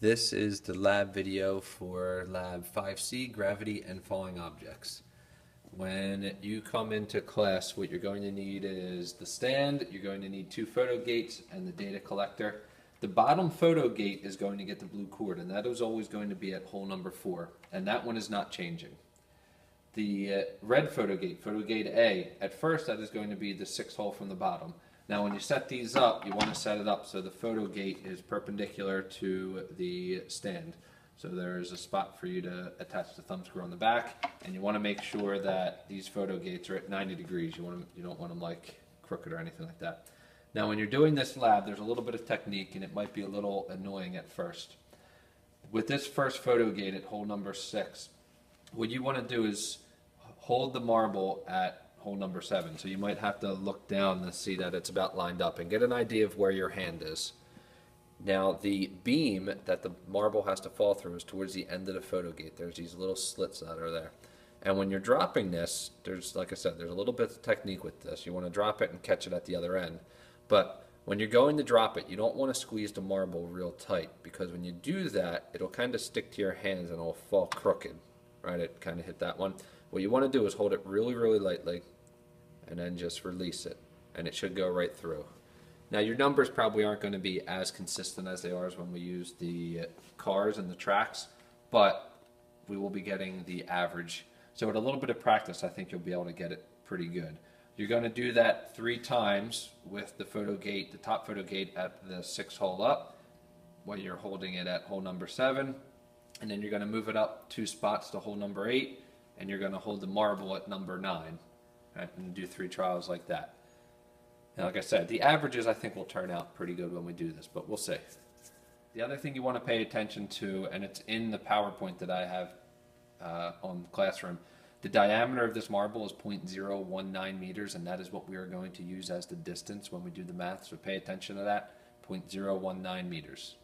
This is the lab video for lab 5C, gravity and falling objects. When you come into class, what you're going to need is the stand, you're going to need two photo gates and the data collector. The bottom photo gate is going to get the blue cord and that is always going to be at hole number four and that one is not changing. The uh, red photo gate, photo gate A, at first that is going to be the sixth hole from the bottom. Now when you set these up, you want to set it up so the photo gate is perpendicular to the stand. So there's a spot for you to attach the thumb screw on the back, and you want to make sure that these photo gates are at 90 degrees. You want them, you don't want them like crooked or anything like that. Now when you're doing this lab, there's a little bit of technique, and it might be a little annoying at first. With this first photo gate at hole number six, what you want to do is hold the marble at hole number seven. So you might have to look down and see that it's about lined up and get an idea of where your hand is. Now the beam that the marble has to fall through is towards the end of the photo gate. There's these little slits that are there. And when you're dropping this, there's, like I said, there's a little bit of technique with this. You want to drop it and catch it at the other end. But when you're going to drop it, you don't want to squeeze the marble real tight because when you do that, it'll kind of stick to your hands and it'll fall crooked. Right, it kind of hit that one. What you want to do is hold it really, really lightly and then just release it and it should go right through. Now your numbers probably aren't going to be as consistent as they are as when we use the cars and the tracks, but we will be getting the average. So with a little bit of practice, I think you'll be able to get it pretty good. You're going to do that three times with the photo gate, the top photo gate at the six hole up, while you're holding it at hole number seven, and then you're going to move it up two spots to hole number eight, and you're going to hold the marble at number nine and do three trials like that. And like I said, the averages I think will turn out pretty good when we do this, but we'll see. The other thing you want to pay attention to, and it's in the PowerPoint that I have uh, on Classroom, the diameter of this marble is 0.019 meters, and that is what we are going to use as the distance when we do the math, so pay attention to that, 0.019 meters.